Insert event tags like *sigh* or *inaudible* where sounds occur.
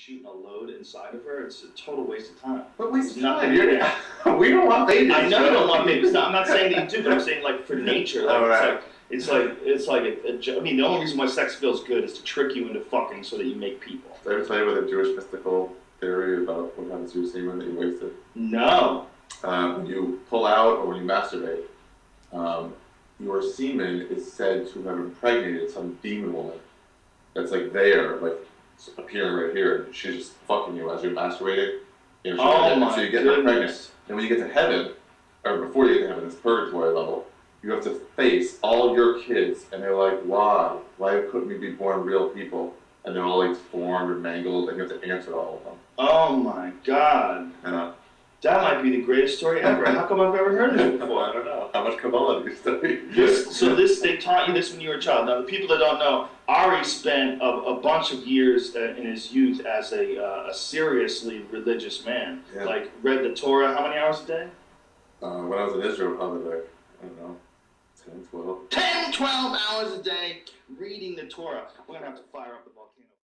shooting a load inside of her, it's a total waste of time. But waste It's of nothing. time. We don't want babies. I know you don't want babies. I'm not saying that you do, but I'm saying like for nature, like All right. it's like it's like it's like a, a I mean, the only reason why sex feels good is to trick you into fucking so that you make people. Did I ever tell you about the Jewish mystical theory about what happens to your semen that you wasted? No. Um, when you pull out or when you masturbate, um, your semen is said to have impregnated some demon woman that's like there, like appearing right here. and She's just fucking you as you're masturbating. You know, Oh my so you get her pregnant. And when you get to heaven, or before you get to heaven, it's purgatory level. You have to face all your kids, and they're like, "Why? Why couldn't we be born real people?" And they're all like deformed and mangled, and you have to answer all of them. Oh my god. And uh, That might be the greatest story ever. How come I've never heard of it *laughs* before? I don't know how much Kabbalah do you study. This, so this they taught you this when you were a child. Now the people that don't know, Ari spent a, a bunch of years uh, in his youth as a, uh, a seriously religious man. Yeah. Like read the Torah how many hours a day? Uh, when I was in Israel, probably like I don't know, 10, 12. 10, 12 hours a day reading the Torah. We're gonna have to fire up the volcano.